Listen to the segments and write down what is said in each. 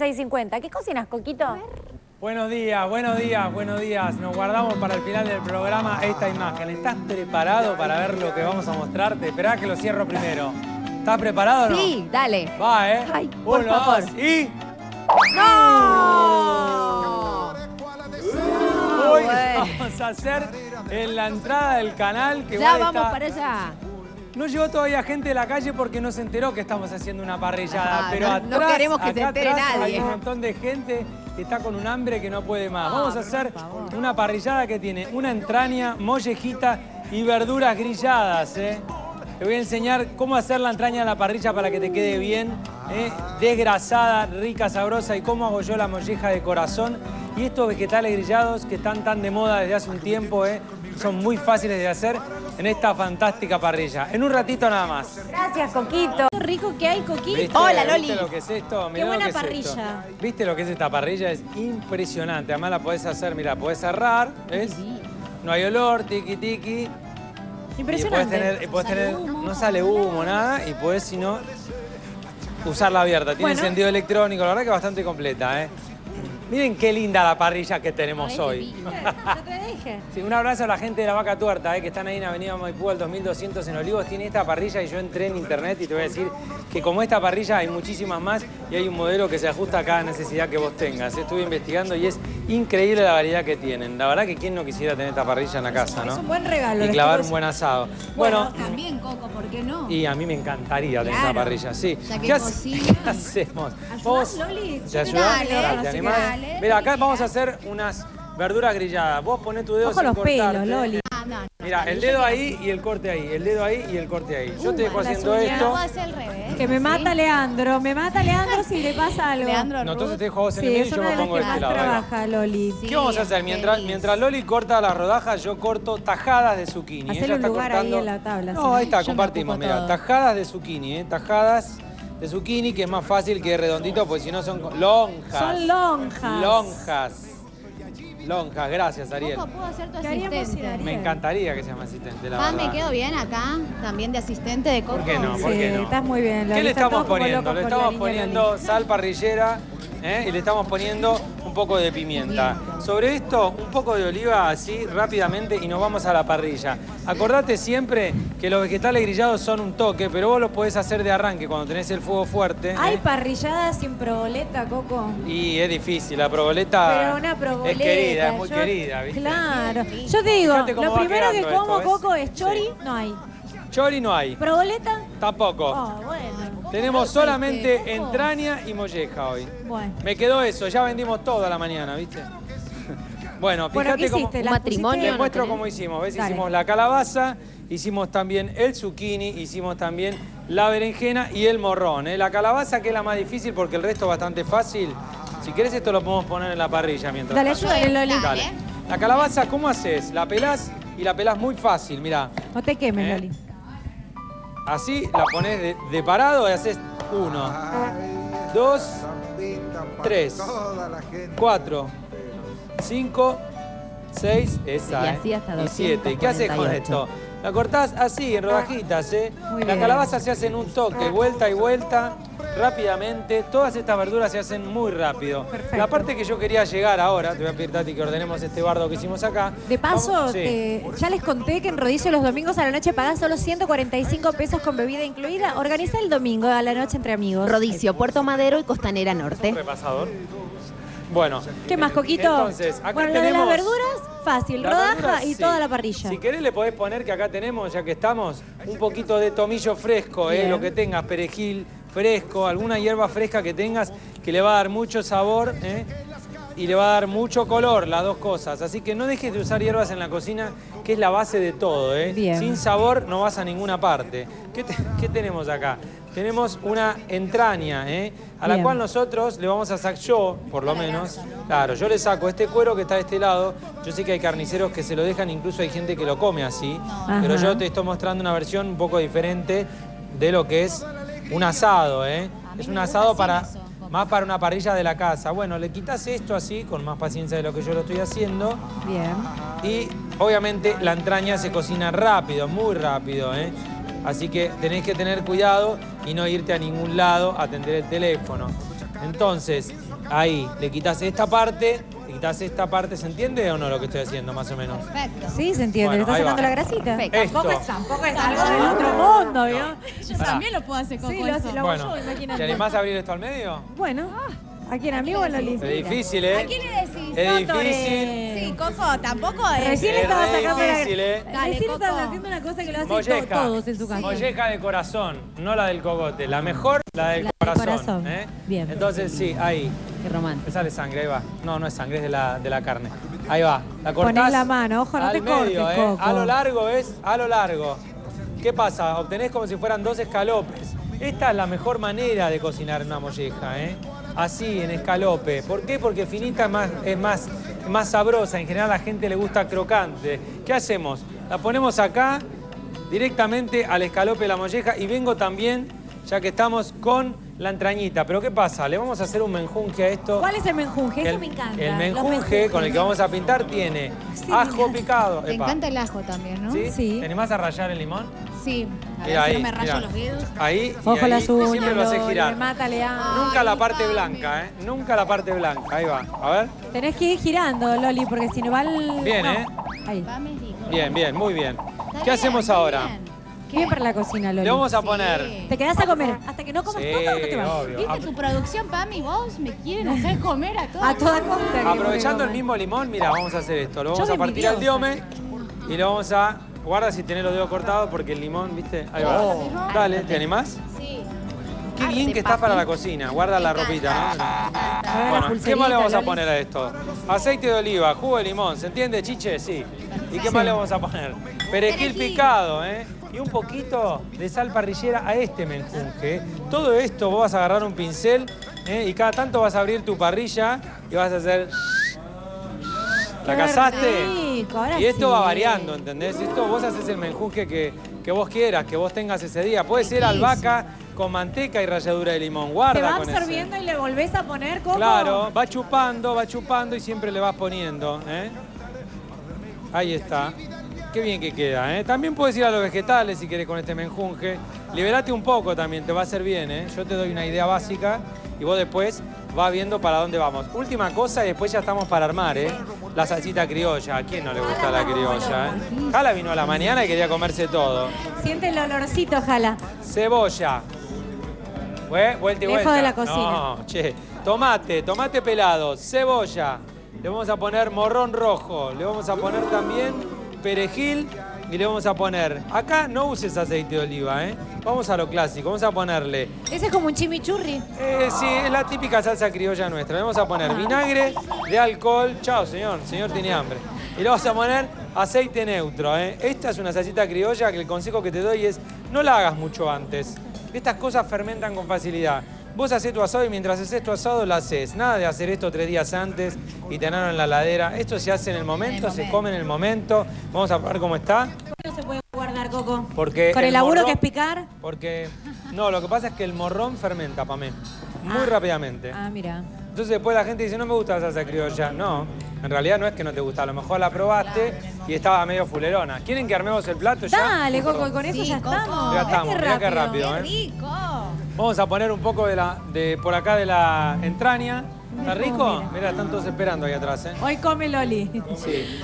1650. ¿Qué cocinas, Coquito? Buenos días, buenos días, buenos días. Nos guardamos para el final del programa esta imagen. ¿Estás preparado para ver lo que vamos a mostrarte? Esperá que lo cierro primero. ¿Estás preparado o no? Sí, dale. Va, ¿eh? Ay, por Uno, favor. dos, y... ¡No! Hoy bueno. vamos a hacer en la entrada del canal que Ya igual vamos está- para allá. No llegó todavía gente de la calle porque no se enteró que estamos haciendo una parrillada. Ah, pero no- atrás, no queremos que se entere atrás nadie. Hay un montón de gente que está con un hambre que no puede más. Ah, Vamos a pero hacer una parrillada que tiene una entraña, mollejita y verduras grilladas. ¿eh? Te voy a enseñar cómo hacer la entraña en la parrilla para que te quede bien, ¿eh? desgrasada, rica, sabrosa y cómo hago yo la molleja de corazón. Y estos vegetales grillados que están tan de moda desde hace un tiempo, ¿eh? Son muy fáciles de hacer en esta fantástica parrilla. En un ratito nada más. Gracias, Coquito. Qué rico que hay, Coquito. ¿Viste? Hola, Loli. ¿Viste lo que es esto? Mirá Qué buena lo que es esto. parrilla. ¿Viste lo que es esta parrilla? Es impresionante. Además la podés hacer, mira, podés cerrar, ¿ves? No hay olor, tiki tiki. Y podés Impresionante. tener, y podés Sale tener- humo. no sale humo, nada, y podés, si no, usarla abierta. Tiene Bueno. sentido electrónico, la verdad que bastante completa, ¿eh? Miren qué linda la parrilla que tenemos Ay, hoy. dije. Sí, un abrazo a la gente de la Vaca Tuerta, eh, que están ahí en Avenida Maipú al 2200 en Olivos. Tiene esta parrilla y yo entré en internet y te voy a decir que como esta parrilla hay muchísimas más y hay un modelo que se ajusta a cada necesidad que vos tengas. Estuve investigando y es increíble la variedad que tienen. La verdad que quién no quisiera tener esta parrilla en la casa, ¿no? Es un buen regalo. Y clavar un buen asado. Bueno, Bueno, También, Coco, ¿por qué no? y a mí me encantaría tener Claro. esta parrilla, sí. Ya que ¿Qué, hacemos? ¿Ayudás, Loli? ¿Te ayudás? dale, dale. Mira, acá vamos a hacer unas verduras grilladas. Vos ponés tu dedo Ojo sin los pelos. Loli. Ah, no, no. Mira, el dedo ahí y el corte ahí, el dedo ahí y el corte ahí. Yo te dejo las haciendo esto. puedo hacer al revés. Que me mata Leandro. Me mata Leandro si le pasa algo. Leandro No, entonces Ruth. te dejo a vos en Sí, el medio es y yo una me de las pongo que de este lado. ahí va. trabaja, Loli. Sí, ¿Qué vamos a hacer? Mientras, feliz. mientras Loli corta las rodajas, yo corto tajadas de zucchini. Hacele Ella un está lugar ahí cortando... en la tabla, No, sí. ahí está, Yo me compartimos. ocupo Mira, todo. tajadas de zucchini, ¿eh? Tajadas de zucchini, que es más fácil que redondito, porque si no son co- lonjas. Son lonjas. Lonjas. Lonjas, gracias, Ariel. ¿puedo ser tu ¿Qué haríamos sin asistente? Me encantaría que seas mi asistente, la verdad. ¿me quedo bien acá? También de asistente de Coco. ¿Por qué no? ¿Por Sí, qué no? estás muy bien, Loli. ¿Qué le Están estamos todos como poniendo? locos Le la estamos niña poniendo sal parrillera ¿eh? y le estamos poniendo un poco de pimienta. Sobre esto, un poco de oliva así rápidamente y nos vamos a la parrilla. Acordate siempre que los vegetales grillados son un toque, pero vos los podés hacer de arranque cuando tenés el fuego fuerte. ¿eh? Hay parrilladas sin proboleta, Coco. Y es difícil, la proboleta Pero una proboleta. es querida, es muy yo- querida, ¿viste? Claro. Yo te digo, lo primero que como, esto, ¿ves? Coco, es chori, Sí. no hay. Chori no hay, ¿Proboleta? tampoco. Oh, bueno. Tenemos solamente entraña y molleja hoy. Bueno. Me quedó eso, ya vendimos todo a la mañana, ¿viste? Bueno, fíjate ¿qué cómo... hiciste? Un ¿Las matrimonio? Les muestro cómo hicimos. ¿Ves? Dale. Hicimos la calabaza, hicimos también el zucchini, hicimos también la berenjena y el morrón. ¿eh? La calabaza que es la más difícil porque el resto es bastante fácil. Si querés esto lo podemos poner en la parrilla mientras Dale, ayúdale, Loli. Dale. Dale. La calabaza, ¿cómo haces? La pelás y la pelás muy fácil, mirá. No te quemes, ¿Eh? Loli. Así la pones de, de parado y haces uno, dos, tres, cuatro, cinco, seis, esa, Y ¿eh? así hasta y siete. ¿Y ¿Qué haces con 248? esto? La cortás así, en rodajitas, ¿eh? Muy la bien. calabaza se hace en un toque, vuelta y vuelta, rápidamente. Todas estas verduras se hacen muy rápido. Perfecto. La parte que yo quería llegar ahora, te voy a pedir, Tati, que ordenemos este bardo que hicimos acá. De paso, Vamos- sí. te- ya les conté que en Rodicio los domingos a la noche pagás solo 145 pesos con bebida incluida. Organiza el domingo a la noche entre amigos. Rodicio, Puerto Madero y Costanera Norte. Repasador. Bueno. ¿Qué más, Coquito? Entonces, acá bueno, lo de tenemos... las verduras, fácil. Rodaja y sí. toda la parrilla. Si querés le podés poner que acá tenemos, ya que estamos, un poquito de tomillo fresco, eh, lo que tengas, perejil fresco, alguna hierba fresca que tengas que le va a dar mucho sabor eh, y le va a dar mucho color, las dos cosas. Así que no dejes de usar hierbas en la cocina, que es la base de todo. eh. Bien. Sin sabor no vas a ninguna parte. ¿Qué, te- qué tenemos acá? Tenemos una entraña, eh, a la Bien. cual nosotros le vamos a sacar, yo por lo menos, claro, yo le saco este cuero que está de este lado, yo sé que hay carniceros que se lo dejan, incluso hay gente que lo come así, pero yo te estoy mostrando una versión un poco diferente de lo que es un asado, ¿eh? Es un asado para, eso, más para una parrilla de la casa. Bueno, le quitas esto así, con más paciencia de lo que yo lo estoy haciendo, Bien. y obviamente la entraña se cocina rápido, muy rápido, ¿eh? Así que tenés que tener cuidado y no irte a ningún lado a atender el teléfono. Entonces, ahí, le quitas esta parte, quitas esta parte, ¿se entiende o no lo que estoy haciendo, más o menos? Perfecto. Sí, se entiende. Bueno, Le estás ahí sacando va. la grasita. Perfecto. Esto. Tampoco es, tampoco es algo del otro mundo, ¿vio? Yo Pará. también lo puedo hacer con Sí, lo hace- lo- Bueno, yo, imagínate. ¿te animás a abrir esto al medio? Bueno, ¿a quién? ¿A mí o a Loli? Es difícil, ¿eh? ¿A quién le decís? Es difícil. eh, Sí, Coco, tampoco es. Recién le Es estaba re sacando la difícil, ¿eh? Recién Dale, Coco. haciendo una cosa que lo hacen Molleja. todos en su casa. Molleja de corazón, no la del cogote. La mejor, la del La del corazón. corazón. ¿eh? Bien. Entonces, sí, ahí. Romántico. Me sale sangre, ahí va. No, no es sangre, es de la, de la carne. Ahí va. La cortás Ponés la mano, ojo, no al te medio, cortes, ¿eh? Coco. A lo largo, ¿ves? A lo largo. ¿Qué pasa? Obtenés como si fueran dos escalopes. Esta es la mejor manera de cocinar una molleja, ¿eh? Así, en escalope. ¿Por qué? Porque finita es más, es más, más sabrosa. En general a la gente le gusta crocante. ¿Qué hacemos? La ponemos acá, directamente al escalope de la molleja y vengo también, ya que estamos con la entrañita. Pero ¿qué pasa? Le vamos a hacer un menjunje a esto. ¿Cuál es el menjunje? Que Eso el, me encanta. El menjunje con el que vamos a pintar tiene Sí, ajo picado. Te Epa. encanta el ajo también, ¿no? ¿Sí? Sí. ¿Te animás a rallar el limón? Sí. A ver si ahí, no me rayo mira. los dedos. Ahí, Ojo ahí, las uñas, siempre lo Loli, girar. mata. Nunca la parte mami. blanca, ¿eh? Nunca la parte blanca. Ahí va. A ver. Tenés que ir girando, Loli, porque si no va el... Bien, no. ¿eh? Ahí. Bien, bien, muy bien. Está ¿Qué bien, hacemos ahora? bien. Qué bien para la cocina, Loli. Le vamos a Sí. poner. Te quedás a comer. Hasta que no comas Sí, todo, no te vas. obvio. ¿Viste tu producción, Pami? Vos me quieren hacer comer a todos. A toda costa. que Aprovechando el mismo limón, mira, vamos a hacer esto. Lo Yo vamos a partir al envidiosa. diome y lo vamos a. Guarda si tenés los dedos cortados porque el limón, ¿viste? Ahí va. Oh. Dale, ¿te animás? Sí. Qué bien que estás para la cocina. Guarda la ropita, ¿no? Bueno, ¿qué más le vamos a poner a esto? Aceite de oliva, jugo de limón, ¿se entiende, chiche? Sí. ¿Y qué más le vamos a poner? Perejil. picado, ¿eh? Y un poquito de sal parrillera a este menjunje. Todo esto vos vas a agarrar un pincel ¿eh? y cada tanto vas a abrir tu parrilla y vas a hacer... ¿La casaste? rico, Y esto sí. va variando, ¿entendés? Esto vos haces el menjunje que, que vos quieras, que vos tengas ese día. Puede ser albahaca con manteca y ralladura de limón. Guarda Te va con ese. absorbiendo y le volvés a poner como... Claro, va chupando, va chupando y siempre le vas poniendo. ¿eh? Ahí está. Qué bien que queda. ¿eh? También puedes ir a los vegetales si querés con este menjunje. Liberate un poco también, te va a hacer bien. ¿eh? Yo te doy una idea básica y vos después vas viendo para dónde vamos. Última cosa y después ya estamos para armar. ¿eh? La salsita criolla. ¿A quién no le gusta la criolla? Eh? Jala vino a la mañana y quería comerse todo. Siente el olorcito, ojalá. Cebolla. Vue- Vuelta y Lejos vuelta. de la cocina. No, che. Tomate, tomate pelado, cebolla. Le vamos a poner morrón rojo. Le vamos a poner también perejil y le vamos a poner. Acá no uses aceite de oliva, ¿eh? Vamos a lo clásico. Vamos a ponerle. Ese es como un chimichurri. eh, sí, es la típica salsa criolla nuestra. Le vamos a poner vinagre de alcohol. Chao, señor. Señor tiene hambre. Y le vamos a poner aceite neutro, ¿eh? Esta es una salsita criolla que el consejo que te doy es no la hagas mucho antes. Estas cosas fermentan con facilidad. Vos haces tu asado y mientras haces tu asado la haces. Nada de hacer esto tres días antes y tenerlo en la ladera. Esto se hace en el momento, se momento. come en el momento. Vamos a ver cómo está. No se puede guardar, Coco. Porque Con el, laburo morrón- que es picar. Porque, no, lo que pasa es que el morrón fermenta, Pamé. Muy Ah. rápidamente. Ah, mira. Entonces después la gente dice, no me gusta la salsa criolla. No, en realidad no es que no te gusta, a lo mejor la probaste y estaba medio fulerona. ¿Quieren que armemos el plato ya? Dale, Coco, y con eso Sí, ya Coco. estamos. Ya estamos, qué mirá qué rápido, ¡Qué ¿eh? Vamos a poner un poco de la, de por acá de la entraña. ¿Está rico? mira. Están todos esperando ahí atrás, ¿eh? Hoy come Loli. Sí.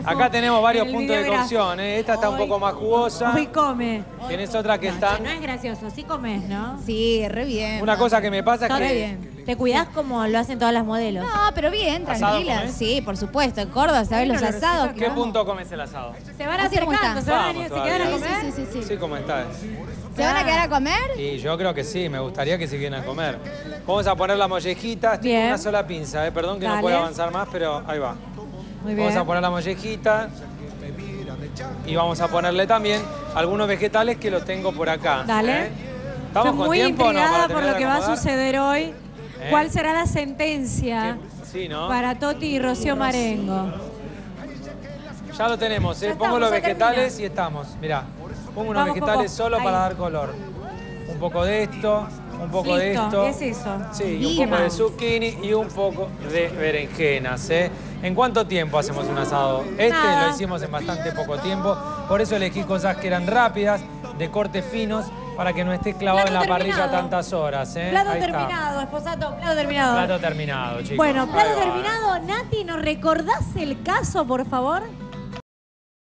Acá tenemos varios puntos de cocción, ¿eh? Esta está un poco más jugosa. Hoy come. Tienes otra que No, están... no es gracioso, sí comes, ¿no? Sí, re bien. Una cosa que me pasa es Está re que... bien. Te cuidás como lo hacen todas las modelos. No, pero bien, ¿Asado tranquila. Sí, por supuesto. En Córdoba, ¿sabes los asados? ¿Qué punto comes el asado? Se van como acercando, se van a venir, se quedan a comer. Sí, sí, sí, sí. Sí, ¿cómo estás? ¿Se van a quedar a comer? Y yo creo que sí, me gustaría que se quieran a comer. Vamos a poner la mollejita, estoy con una sola pinza, eh. perdón que no puedo avanzar más, pero ahí va. Muy bien. Vamos a poner la mollejita y vamos a ponerle también algunos vegetales que los tengo por acá. Dale. ¿eh? ¿Estamos Estoy con muy tiempo no? por lo que va a suceder hoy. ¿Eh? ¿Cuál será la sentencia ¿Qué? Sí, ¿no? para Toti y Rocío Marengo? Ya lo tenemos, ¿eh? Pongo los vegetales termina. y estamos. Mirá, pongo unos Vamos, vegetales solo ahí. para dar color. Un poco de esto, un poco de esto. ¿qué es eso? Sí, y ¿Y un poco de zucchini y un poco de berenjenas, ¿eh? ¿En cuánto tiempo hacemos un asado? Este Nada. lo hicimos en bastante poco tiempo, por eso elegí cosas que eran rápidas, de cortes finos para que no estés clavado Plato en la parrilla tantas horas. ¿eh? Plato Ahí está. terminado, esposato, plato terminado. Plato terminado, chicos. Bueno, plato ¿eh? terminado. Nati, ¿nos recordás el caso, por favor?